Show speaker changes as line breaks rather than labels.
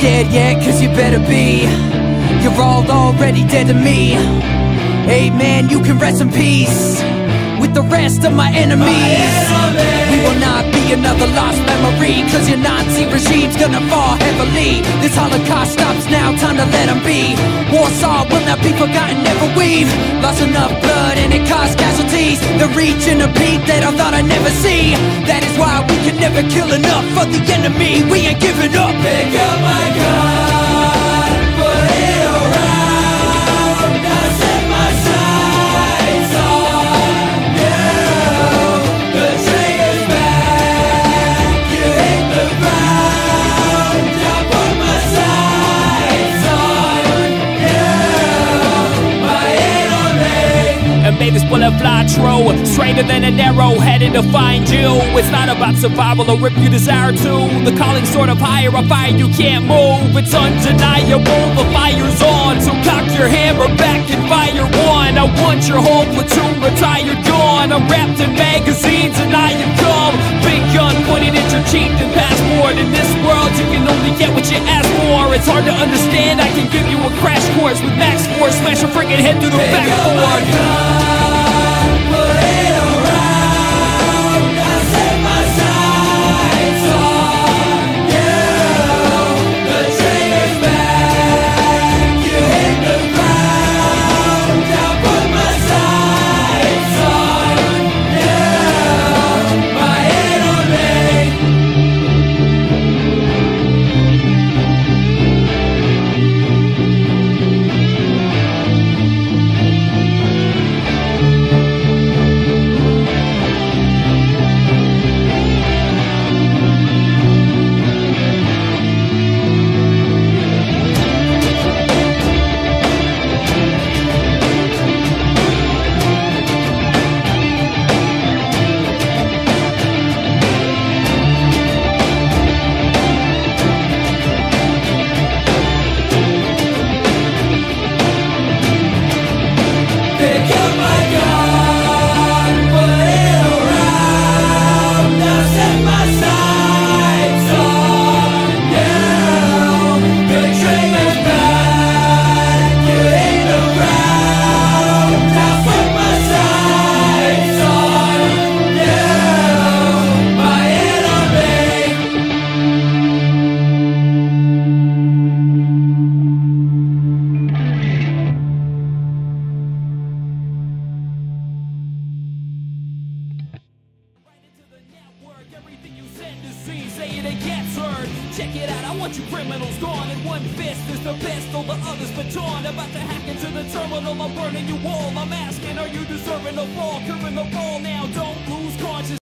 scared yet? Cause you better be. You're all already dead to me. Hey man, you can rest in peace With the rest of my enemies. We will not be another lost memory Cause your Nazi regime's gonna fall heavily. This holocaust stops now, time to let them be. Warsaw will not be forgotten, never we've Lost enough blood and it caused casualties. They're reaching a peak that I thought I'd never see. That is why we can never kill enough for the enemy. We ain't giving up
this bullet fly true Straighter than an arrow headed to find you. It's not about survival or if you desire to. The calling's sort of higher, a fire you can't move. It's undeniable, the fire's on. So cock your hammer back and fire one. I want your whole platoon retired gone I'm wrapped in magazines and I am calm Big gun pointed at your cheek and passport. In this world you can only get what you ask for. It's hard to understand, I can give you a crash course With max force, smash your friggin' head through the backboard send is say it gets heard. Check it out, I want you criminals gone in one fist is the pistol, the other's baton. About to hack into the terminal, I'm burning you all. I'm asking, are you deserving of all? Criminal ball now, don't lose conscious.